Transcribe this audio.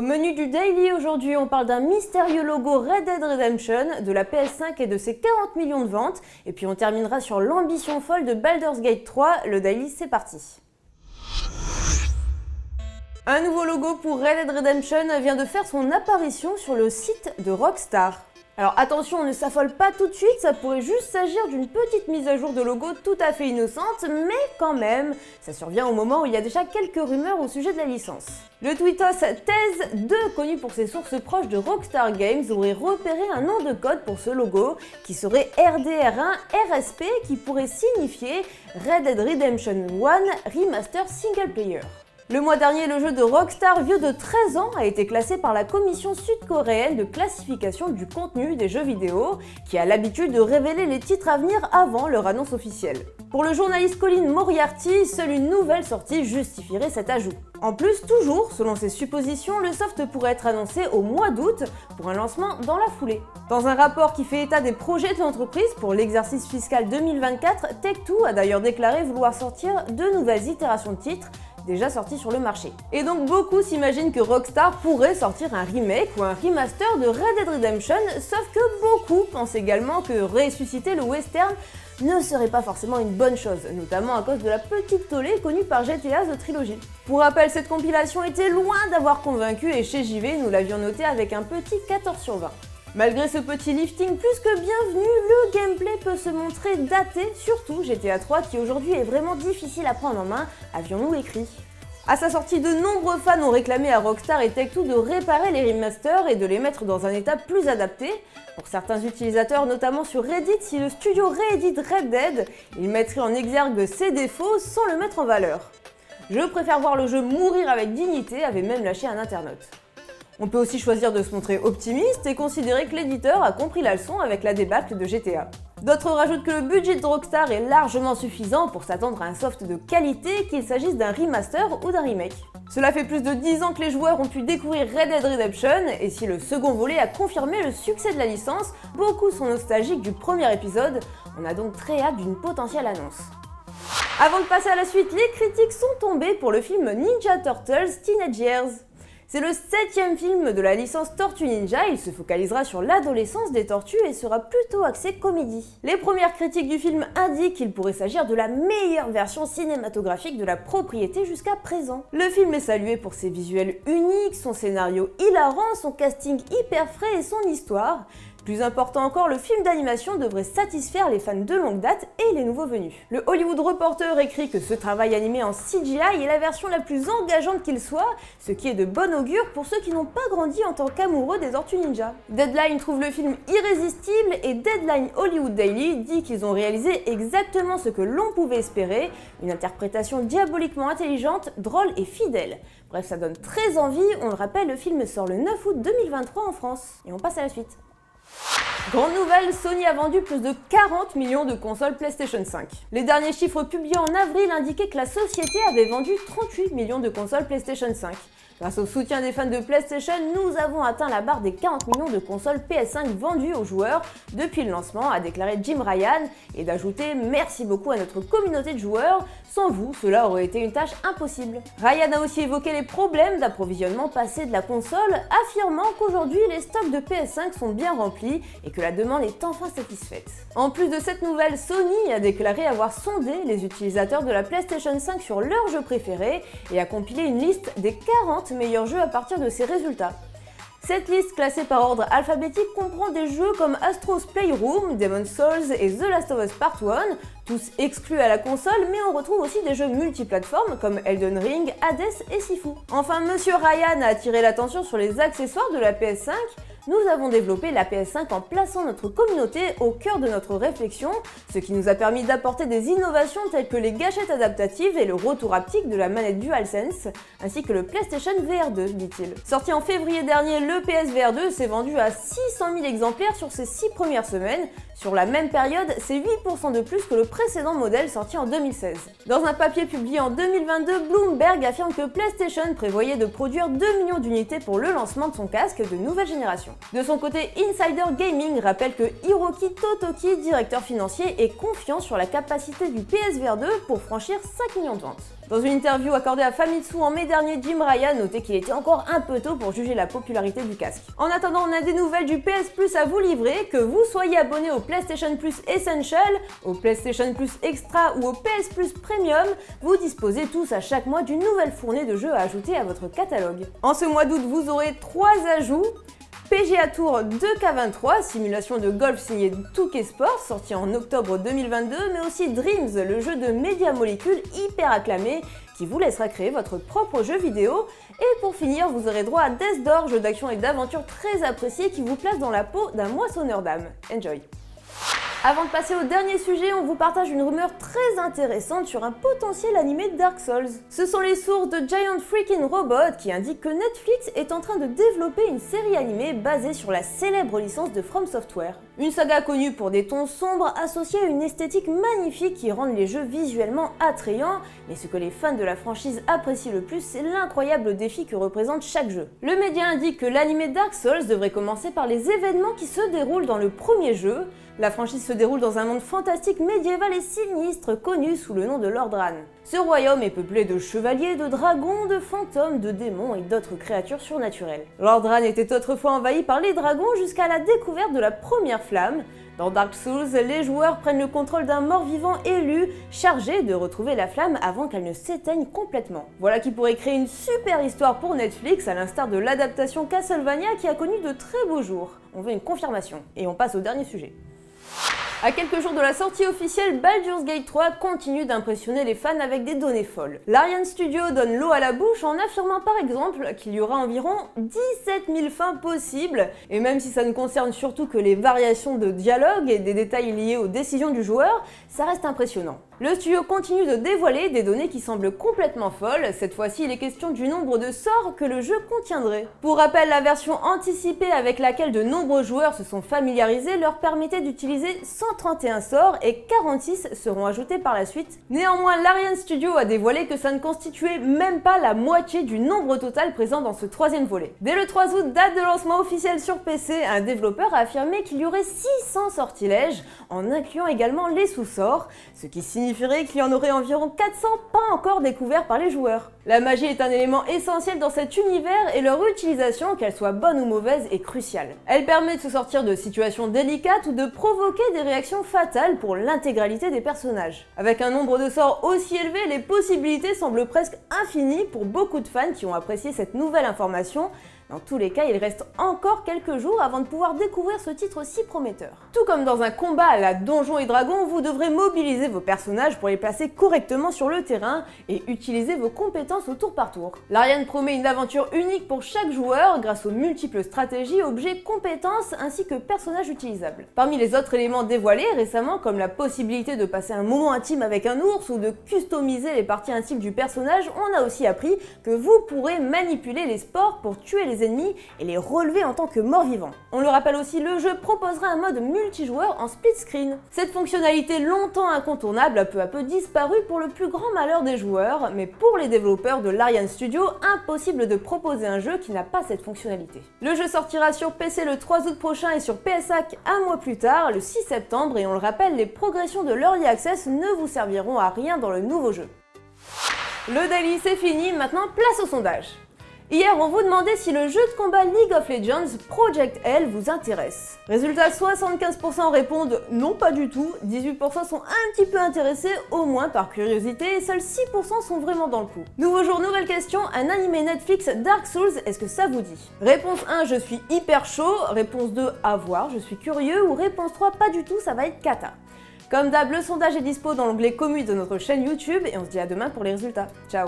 Au menu du Daily aujourd'hui, on parle d'un mystérieux logo Red Dead Redemption, de la PS5 et de ses 40 millions de ventes, et puis on terminera sur l'ambition folle de Baldur's Gate 3. Le Daily, c'est parti. Un nouveau logo pour Red Dead Redemption vient de faire son apparition sur le site de Rockstar. Alors attention, on ne s'affole pas tout de suite, ça pourrait juste s'agir d'une petite mise à jour de logo tout à fait innocente, mais quand même, ça survient au moment où il y a déjà quelques rumeurs au sujet de la licence. Le tweetos Thèse2, connu pour ses sources proches de Rockstar Games, aurait repéré un nom de code pour ce logo qui serait RDR1 RSP qui pourrait signifier Red Dead Redemption 1 Remaster Single Player. Le mois dernier, le jeu de Rockstar, vieux de 13 ans, a été classé par la commission sud-coréenne de classification du contenu des jeux vidéo, qui a l'habitude de révéler les titres à venir avant leur annonce officielle. Pour le journaliste Colin Moriarty, seule une nouvelle sortie justifierait cet ajout. En plus, toujours, selon ses suppositions, le soft pourrait être annoncé au mois d'août pour un lancement dans la foulée. Dans un rapport qui fait état des projets de l'entreprise pour l'exercice fiscal 2024, Tech2 a d'ailleurs déclaré vouloir sortir deux nouvelles itérations de titres déjà sorti sur le marché. Et donc beaucoup s'imaginent que Rockstar pourrait sortir un remake ou un remaster de Red Dead Redemption, sauf que beaucoup pensent également que ressusciter le western ne serait pas forcément une bonne chose, notamment à cause de la petite tollée connue par GTA The Trilogy. Pour rappel, cette compilation était loin d'avoir convaincu et chez JV, nous l'avions noté avec un petit 14 sur 20. Malgré ce petit lifting plus que bienvenu, le gameplay peut se montrer daté, surtout GTA 3 qui aujourd'hui est vraiment difficile à prendre en main, avions-nous écrit. À sa sortie, de nombreux fans ont réclamé à Rockstar et Tech2 de réparer les remasters et de les mettre dans un état plus adapté. Pour certains utilisateurs, notamment sur Reddit, si le studio réédite Red Dead, il mettrait en exergue ses défauts sans le mettre en valeur. Je préfère voir le jeu mourir avec dignité, avait même lâché un internaute. On peut aussi choisir de se montrer optimiste et considérer que l'éditeur a compris la leçon avec la débâcle de GTA. D'autres rajoutent que le budget de Rockstar est largement suffisant pour s'attendre à un soft de qualité, qu'il s'agisse d'un remaster ou d'un remake. Cela fait plus de 10 ans que les joueurs ont pu découvrir Red Dead Redemption, et si le second volet a confirmé le succès de la licence, beaucoup sont nostalgiques du premier épisode, on a donc très hâte d'une potentielle annonce. Avant de passer à la suite, les critiques sont tombées pour le film Ninja Turtles Teenage Years. C'est le septième film de la licence Tortue Ninja, il se focalisera sur l'adolescence des tortues et sera plutôt axé comédie. Les premières critiques du film indiquent qu'il pourrait s'agir de la meilleure version cinématographique de la propriété jusqu'à présent. Le film est salué pour ses visuels uniques, son scénario hilarant, son casting hyper frais et son histoire. Plus important encore, le film d'animation devrait satisfaire les fans de longue date et les nouveaux venus. Le Hollywood Reporter écrit que ce travail animé en CGI est la version la plus engageante qu'il soit, ce qui est de bon augure pour ceux qui n'ont pas grandi en tant qu'amoureux des Tortues Ninja. Deadline trouve le film irrésistible et Deadline Hollywood Daily dit qu'ils ont réalisé exactement ce que l'on pouvait espérer, une interprétation diaboliquement intelligente, drôle et fidèle. Bref, ça donne très envie, on le rappelle, le film sort le 9 août 2023 en France. Et on passe à la suite. Grande nouvelle, Sony a vendu plus de 40 millions de consoles PlayStation 5. Les derniers chiffres publiés en avril indiquaient que la société avait vendu 38 millions de consoles PlayStation 5. Grâce au soutien des fans de PlayStation, nous avons atteint la barre des 40 millions de consoles PS5 vendues aux joueurs depuis le lancement, a déclaré Jim Ryan, et d'ajouter merci beaucoup à notre communauté de joueurs, sans vous, cela aurait été une tâche impossible. Ryan a aussi évoqué les problèmes d'approvisionnement passé de la console, affirmant qu'aujourd'hui les stocks de PS5 sont bien remplis et que la demande est enfin satisfaite. En plus de cette nouvelle, Sony a déclaré avoir sondé les utilisateurs de la PlayStation 5 sur leurs jeux préférés et a compilé une liste des 40 meilleurs jeux à partir de ces résultats. Cette liste classée par ordre alphabétique comprend des jeux comme Astro's Playroom, Demon's Souls et The Last of Us Part 1, tous exclus à la console, mais on retrouve aussi des jeux multiplateformes comme Elden Ring, Hades et Sifu. Enfin, Monsieur Ryan a attiré l'attention sur les accessoires de la PS5, nous avons développé la PS5 en plaçant notre communauté au cœur de notre réflexion, ce qui nous a permis d'apporter des innovations telles que les gâchettes adaptatives et le retour haptique de la manette DualSense, ainsi que le PlayStation VR 2, dit-il. Sorti en février dernier, le PSVR 2 s'est vendu à 600 000 exemplaires sur ses 6 premières semaines. Sur la même période, c'est 8% de plus que le précédent modèle sorti en 2016. Dans un papier publié en 2022, Bloomberg affirme que PlayStation prévoyait de produire 2 millions d'unités pour le lancement de son casque de nouvelle génération. De son côté, Insider Gaming rappelle que Hiroki Totoki, directeur financier, est confiant sur la capacité du PSVR 2 pour franchir 5 millions de ventes. Dans une interview accordée à Famitsu en mai dernier, Jim Ryan notait qu'il était encore un peu tôt pour juger la popularité du casque. En attendant, on a des nouvelles du PS Plus à vous livrer, que vous soyez abonné au PlayStation Plus Essential, au PlayStation Plus Extra ou au PS Plus Premium, vous disposez tous à chaque mois d'une nouvelle fournée de jeux à ajouter à votre catalogue. En ce mois d'août, vous aurez trois ajouts. PGA Tour 2K23, simulation de golf signé Touquet Sports, sorti en octobre 2022, mais aussi Dreams, le jeu de média molécules hyper acclamé qui vous laissera créer votre propre jeu vidéo. Et pour finir, vous aurez droit à Death Door, jeu d'action et d'aventure très apprécié qui vous place dans la peau d'un moissonneur d'âme. Enjoy avant de passer au dernier sujet, on vous partage une rumeur très intéressante sur un potentiel animé Dark Souls. Ce sont les sources de Giant Freaking Robot qui indiquent que Netflix est en train de développer une série animée basée sur la célèbre licence de From Software. Une saga connue pour des tons sombres associés à une esthétique magnifique qui rendent les jeux visuellement attrayants, mais ce que les fans de la franchise apprécient le plus, c'est l'incroyable défi que représente chaque jeu. Le média indique que l'animé Dark Souls devrait commencer par les événements qui se déroulent dans le premier jeu, la franchise se déroule dans un monde fantastique médiéval et sinistre connu sous le nom de Lordran. Ce royaume est peuplé de chevaliers, de dragons, de fantômes, de démons et d'autres créatures surnaturelles. Lordran était autrefois envahi par les dragons jusqu'à la découverte de la première flamme. Dans Dark Souls, les joueurs prennent le contrôle d'un mort-vivant élu, chargé de retrouver la flamme avant qu'elle ne s'éteigne complètement. Voilà qui pourrait créer une super histoire pour Netflix, à l'instar de l'adaptation Castlevania qui a connu de très beaux jours. On veut une confirmation. Et on passe au dernier sujet. À quelques jours de la sortie officielle, Baldur's Gate 3 continue d'impressionner les fans avec des données folles. L'Ariane Studio donne l'eau à la bouche en affirmant par exemple qu'il y aura environ 17 000 fins possibles, et même si ça ne concerne surtout que les variations de dialogue et des détails liés aux décisions du joueur, ça reste impressionnant. Le studio continue de dévoiler des données qui semblent complètement folles, cette fois-ci il est question du nombre de sorts que le jeu contiendrait. Pour rappel, la version anticipée avec laquelle de nombreux joueurs se sont familiarisés leur permettait d'utiliser 131 sorts et 46 seront ajoutés par la suite. Néanmoins, l'Ariane Studio a dévoilé que ça ne constituait même pas la moitié du nombre total présent dans ce troisième volet. Dès le 3 août, date de lancement officielle sur PC, un développeur a affirmé qu'il y aurait 600 sortilèges, en incluant également les sous-sorts, ce qui signifie qu'il y en aurait environ 400 pas encore découverts par les joueurs. La magie est un élément essentiel dans cet univers et leur utilisation, qu'elle soit bonne ou mauvaise, est cruciale. Elle permet de se sortir de situations délicates ou de provoquer des réactions fatales pour l'intégralité des personnages. Avec un nombre de sorts aussi élevé, les possibilités semblent presque infinies pour beaucoup de fans qui ont apprécié cette nouvelle information dans tous les cas, il reste encore quelques jours avant de pouvoir découvrir ce titre si prometteur. Tout comme dans un combat à la Donjon et Dragon, vous devrez mobiliser vos personnages pour les placer correctement sur le terrain et utiliser vos compétences au tour par tour. L'Ariane promet une aventure unique pour chaque joueur grâce aux multiples stratégies, objets, compétences ainsi que personnages utilisables. Parmi les autres éléments dévoilés récemment, comme la possibilité de passer un moment intime avec un ours ou de customiser les parties intimes du personnage, on a aussi appris que vous pourrez manipuler les sports pour tuer les ennemis et les relever en tant que mort-vivant. On le rappelle aussi, le jeu proposera un mode multijoueur en split screen. Cette fonctionnalité longtemps incontournable a peu à peu disparu pour le plus grand malheur des joueurs, mais pour les développeurs de l'Ariane Studio, impossible de proposer un jeu qui n'a pas cette fonctionnalité. Le jeu sortira sur PC le 3 août prochain et sur PSAC un mois plus tard, le 6 septembre, et on le rappelle, les progressions de l'Early Access ne vous serviront à rien dans le nouveau jeu. Le daily c'est fini, maintenant place au sondage. Hier, on vous demandait si le jeu de combat League of Legends Project L vous intéresse. Résultat, 75% répondent non pas du tout, 18% sont un petit peu intéressés, au moins par curiosité, et seuls 6% sont vraiment dans le coup. Nouveau jour, nouvelle question, un animé Netflix Dark Souls, est-ce que ça vous dit? Réponse 1, je suis hyper chaud, réponse 2, à voir, je suis curieux, ou réponse 3, pas du tout, ça va être cata. Comme d'hab, le sondage est dispo dans l'onglet commu de notre chaîne YouTube, et on se dit à demain pour les résultats. Ciao